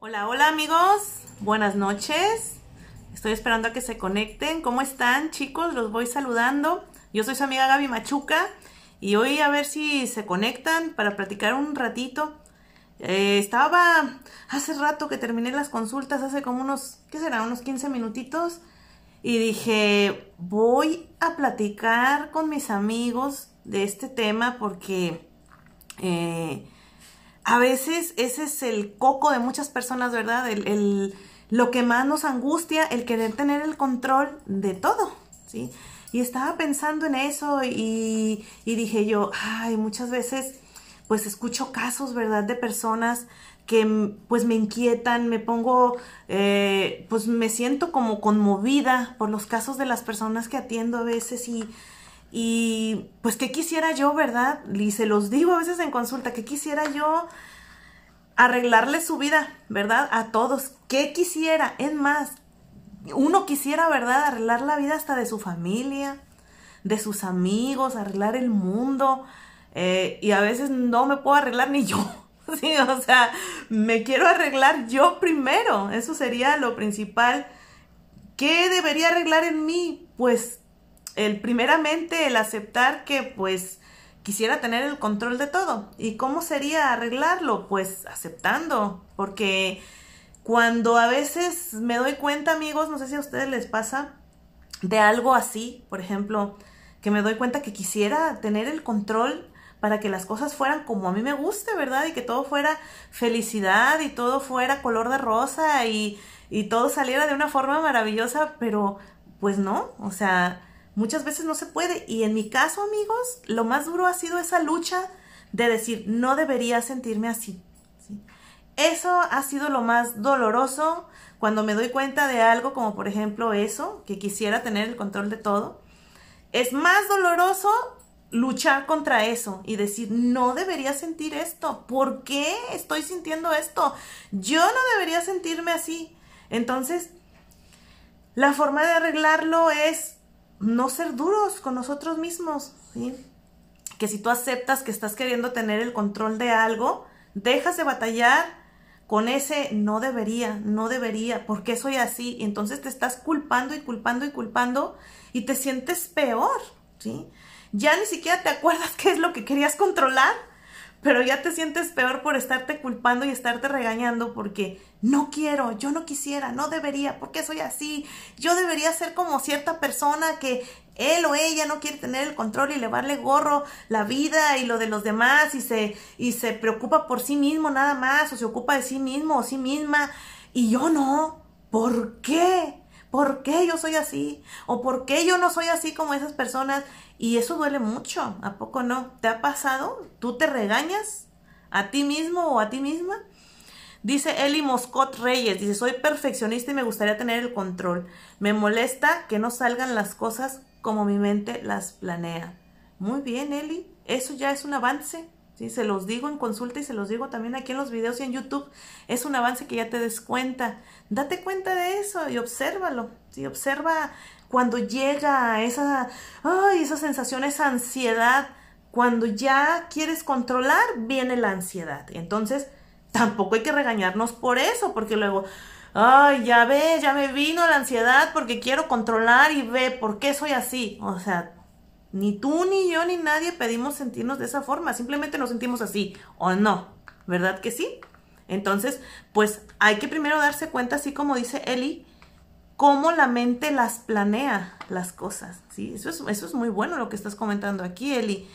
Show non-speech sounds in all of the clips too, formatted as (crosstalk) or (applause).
Hola, hola amigos, buenas noches. Estoy esperando a que se conecten. ¿Cómo están chicos? Los voy saludando. Yo soy su amiga Gaby Machuca y hoy a ver si se conectan para platicar un ratito. Eh, estaba hace rato que terminé las consultas, hace como unos, ¿qué será? Unos 15 minutitos. Y dije, voy a platicar con mis amigos de este tema porque eh, a veces ese es el coco de muchas personas, ¿verdad? El, lo que más nos angustia, el querer tener el control de todo, ¿sí? Y estaba pensando en eso y, y dije yo, ay, muchas veces pues escucho casos, ¿verdad? De personas que pues me inquietan, me pongo, eh, pues me siento como conmovida por los casos de las personas que atiendo a veces y, y pues qué quisiera yo, ¿verdad? Y se los digo a veces en consulta, que quisiera yo arreglarle su vida, ¿verdad? A todos, ¿qué quisiera? Es más, uno quisiera, ¿verdad? Arreglar la vida hasta de su familia, de sus amigos, arreglar el mundo, eh, y a veces no me puedo arreglar ni yo. (laughs) O sea, me quiero arreglar yo primero. Eso sería lo principal. ¿Qué debería arreglar en mí? Pues el primeramente el aceptar que pues quisiera tener el control de todo. ¿Y cómo sería arreglarlo? Pues aceptando, porque cuando a veces me doy cuenta, amigos, no sé si a ustedes les pasa, de algo así, por ejemplo, que me doy cuenta que quisiera tener el control para que las cosas fueran como a mí me guste, ¿verdad? Y que todo fuera felicidad y todo fuera color de rosa y, y todo saliera de una forma maravillosa, pero pues no, o sea, muchas veces no se puede. Y en mi caso, amigos, lo más duro ha sido esa lucha de decir, no debería sentirme así. ¿sí? Eso ha sido lo más doloroso cuando me doy cuenta de algo como por ejemplo eso, que quisiera tener el control de todo. Es más doloroso luchar contra eso y decir, no debería sentir esto. ¿Por qué estoy sintiendo esto? Yo no debería sentirme así. Entonces, la forma de arreglarlo es no ser duros con nosotros mismos, ¿sí? Que si tú aceptas que estás queriendo tener el control de algo, dejas de batallar con ese no debería, no debería, ¿por qué soy así? Y entonces te estás culpando y culpando y culpando y te sientes peor, ¿sí? ya ni siquiera te acuerdas (laughs) qué es lo que querías controlar, pero ya te sientes peor por estarte culpando y estarte regañando porque no quiero, yo no quisiera, no debería, ¿por qué soy así? Yo debería ser como cierta persona que él o ella no quiere tener el control y llevarle gorro la vida y lo de los demás y se, y se preocupa por sí mismo nada más o se ocupa de sí mismo o sí misma y yo no. ¿Por qué? ¿Por qué yo soy así? ¿O por qué yo no soy así como esas personas? Y eso duele mucho, ¿a poco no? ¿Te ha pasado? ¿Tú te regañas a ti mismo o a ti misma? Dice Eli Moscot Reyes, dice, soy perfeccionista y me gustaría tener el control. Me molesta que no salgan las cosas como mi mente las planea. Muy bien, Eli, eso ya es un avance. ¿sí? Se los digo en consulta y se los digo también aquí en los videos y en YouTube. Es un avance que ya te des cuenta. Date cuenta de eso y obsérvalo. ¿sí? Observa cuando llega esa, ay, esa sensación, esa ansiedad, cuando ya quieres controlar, viene la ansiedad. Entonces, tampoco hay que regañarnos por eso, porque luego, ay, ya ve, ya me vino la ansiedad porque quiero controlar y ve por qué soy así. O sea, ni tú, ni yo, ni nadie pedimos sentirnos de esa forma, simplemente nos sentimos así, o no, ¿verdad que sí? Entonces, pues hay que primero darse cuenta, así como dice Eli, cómo la mente las planea las cosas, ¿sí? Eso es, muy bueno lo que estás comentando aquí, Eli.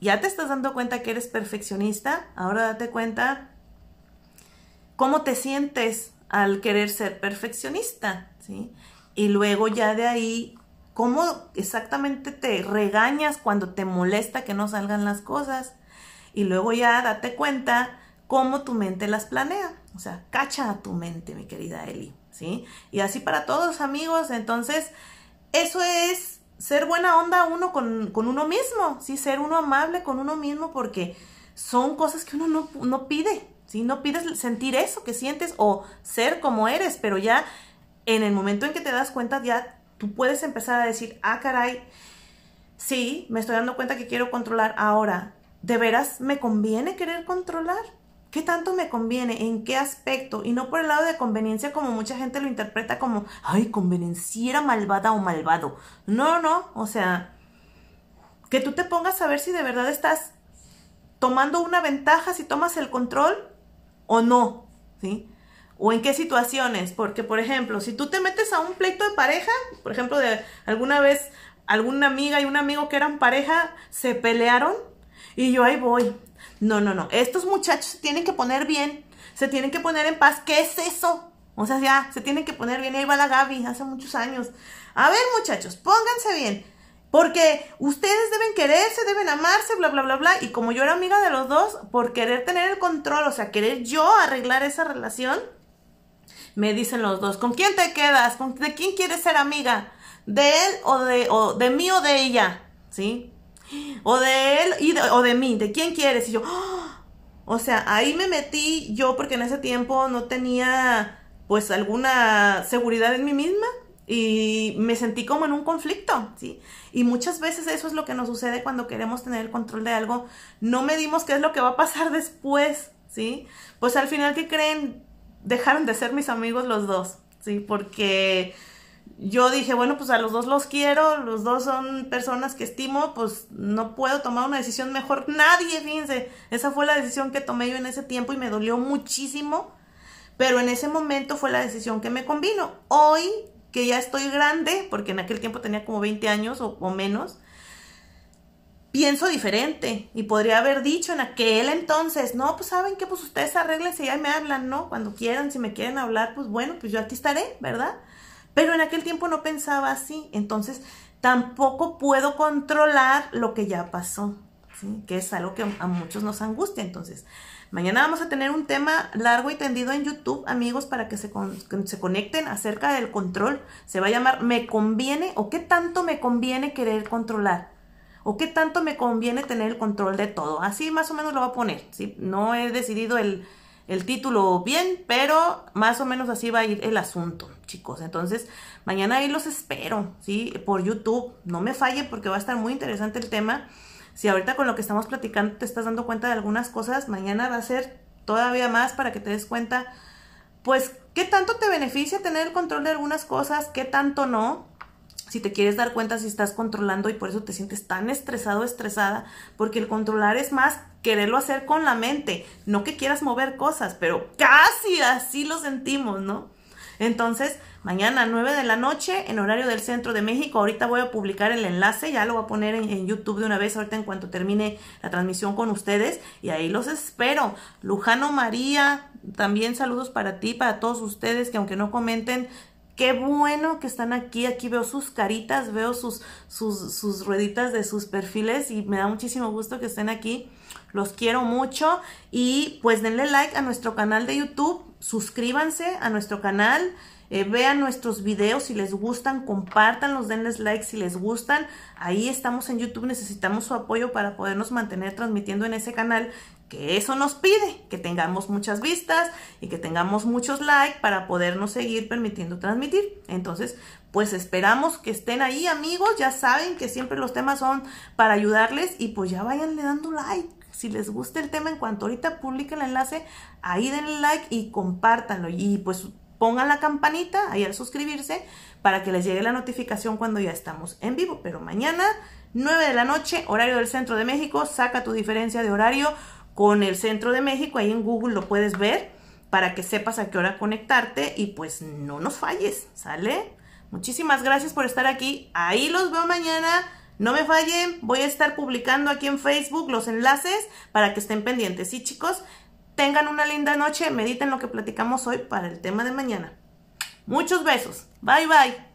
Ya te estás dando cuenta que eres perfeccionista, ahora date cuenta cómo te sientes al querer ser perfeccionista, ¿sí? Y luego ya de ahí, cómo exactamente te regañas cuando te molesta que no salgan las cosas. Y luego ya date cuenta cómo tu mente las planea. O sea, cacha a tu mente, mi querida Eli. Y así para todos, amigos. Entonces, eso es ser buena onda uno con, uno mismo, ¿sí? Ser uno amable con uno mismo porque son cosas que uno no, no pide, ¿sí? No pides sentir eso que sientes o ser como eres, pero ya en el momento en que te das cuenta, ya tú puedes empezar a decir, ah, caray, sí, me estoy dando cuenta que quiero controlar ahora. ¿De veras me conviene querer controlar? ¿Qué tanto me conviene? ¿En qué aspecto? Y no por el lado de conveniencia como mucha gente lo interpreta como, ay, convenenciera malvada o malvado. No, no, o sea, que tú te pongas a ver si de verdad estás tomando una ventaja, si tomas el control o no, ¿sí? O en qué situaciones, porque por ejemplo, si tú te metes a un pleito de pareja, por ejemplo, de alguna vez alguna amiga y un amigo que eran pareja se pelearon y yo ahí voy, no, no, no. Estos muchachos se tienen que poner bien. Se tienen que poner en paz. ¿Qué es eso? O sea, ya, se tienen que poner bien. Ahí va la Gaby, hace muchos años. A ver, muchachos, pónganse bien. Porque ustedes deben quererse, deben amarse, bla, bla, bla, bla. Y como yo era amiga de los dos, por querer tener el control, o sea, querer yo arreglar esa relación, me dicen los dos, ¿con quién te quedas? ¿De quién quieres ser amiga? ¿De él o de, o de mí o de ella? ¿Sí? O de él y o de mí, ¿de quién quieres? Y yo, ¡ah! o sea, ahí me metí yo porque en ese tiempo no tenía pues alguna seguridad en mí misma y me sentí como en un conflicto, ¿sí? Y muchas veces eso es lo que nos sucede cuando queremos tener el control de algo, no medimos qué es lo que va a pasar después, ¿sí? Pues al final, ¿qué creen? Dejaron de ser mis amigos los dos, ¿sí? Porque yo dije, bueno, pues a los dos los quiero, los dos son personas que estimo, pues no puedo tomar una decisión mejor. Nadie, fíjense, esa fue la decisión que tomé yo en ese tiempo y me dolió muchísimo, pero en ese momento fue la decisión que me convino. Hoy, que ya estoy grande, porque en aquel tiempo tenía como 20 años o, menos, pienso diferente y podría haber dicho en aquel entonces, no, pues saben que pues ustedes arreglense y ya me hablan, ¿no? Cuando quieran, si me quieren hablar, pues bueno, pues yo aquí estaré, ¿verdad? Pero en aquel tiempo no pensaba así, entonces tampoco puedo controlar lo que ya pasó, que es algo que a muchos nos angustia. Entonces, mañana vamos a tener un tema largo y tendido en YouTube, amigos, para que se, se conecten acerca del control. Se va a llamar ¿Me conviene o qué tanto me conviene querer controlar? ¿O qué tanto me conviene tener el control de todo? Así más o menos lo voy a poner. No he decidido el, el título bien, pero más o menos así va a ir el asunto, chicos. Entonces, mañana ahí los espero, ¿sí? Por YouTube. No me falle porque va a estar muy interesante el tema. Si ahorita con lo que estamos platicando te estás dando cuenta de algunas cosas, mañana va a ser todavía más para que te des cuenta, pues, qué tanto te beneficia tener el control de algunas cosas, qué tanto no si te quieres dar cuenta si estás controlando y por eso te sientes tan estresado estresada, porque el controlar es más quererlo hacer con la mente, no que quieras mover cosas, pero casi así lo sentimos, ¿no? Entonces, mañana a 9 de la noche, en horario del centro de México, ahorita voy a publicar el enlace, ya lo voy a poner en, en, YouTube de una vez, ahorita en cuanto termine la transmisión con ustedes, y ahí los espero. Lujano María, también saludos para ti, para todos ustedes que aunque no comenten, Qué bueno que están aquí. Aquí veo sus caritas, veo sus, sus, rueditas de sus perfiles y me da muchísimo gusto que estén aquí. Los quiero mucho y pues denle like a nuestro canal de YouTube, suscríbanse a nuestro canal. Eh, vean nuestros videos si les gustan, compártanlos, denles like si les gustan. Ahí estamos en YouTube, necesitamos su apoyo para podernos mantener transmitiendo en ese canal que eso nos pide, que tengamos muchas vistas y que tengamos muchos likes para podernos seguir permitiendo transmitir. Entonces, pues esperamos que estén ahí amigos, ya saben que siempre los temas son para ayudarles y pues ya vayanle dando like. Si les gusta el tema, en cuanto ahorita publiquen el enlace, ahí denle like y compártanlo. Y pues pongan la campanita ahí al suscribirse para que les llegue la notificación cuando ya estamos en vivo. Pero mañana, 9 de la noche, horario del centro de México, saca tu diferencia de horario con el centro de México, ahí en Google lo puedes ver para que sepas a qué hora conectarte y pues no nos falles, ¿sale? Muchísimas gracias por estar aquí, ahí los veo mañana, no me fallen, voy a estar publicando aquí en Facebook los enlaces para que estén pendientes, ¿sí chicos? Tengan una linda noche, mediten lo que platicamos hoy para el tema de mañana. Muchos besos, bye bye.